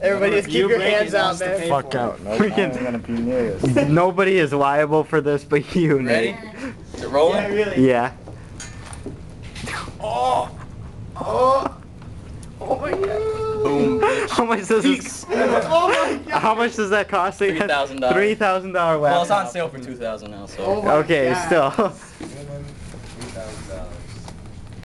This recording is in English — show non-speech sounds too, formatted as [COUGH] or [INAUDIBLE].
Everybody just keep your hands out, man. Fuck out. No, gonna be. [LAUGHS] Nobody is liable for this but you, Ready? Nate. Is it rolling? Yeah, really. Yeah. Oh. Oh. Oh my god. Boom, bitch. How much does this? [LAUGHS] Oh my god. How much does that cost? $3,000. Three thousand dollar Well, it's on sale for 2000 now, so. Oh Okay, God. [LAUGHS] still.